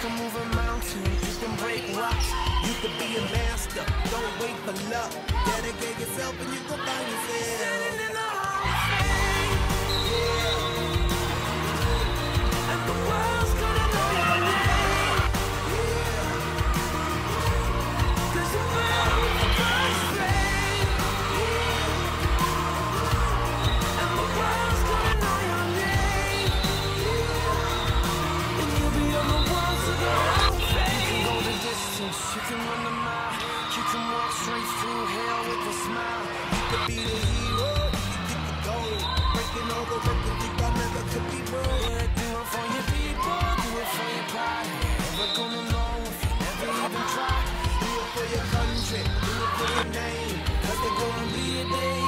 can move a mountain, you can break rocks. You can be a master, don't wait for luck. Dedicate yourself and you can can walk straight through hell with a smile. You could be the hero, you could get the gold. Breaking all the records you thought never could be broke. Yeah, do it for your people, do it for your pride. Never gonna know if you never even try. Do it for your country, do it for your name. Cause gonna be a day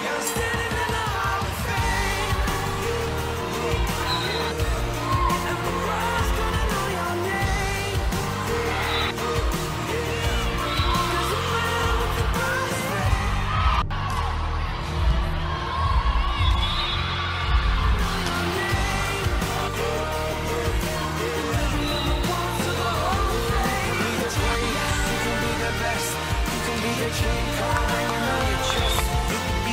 You could be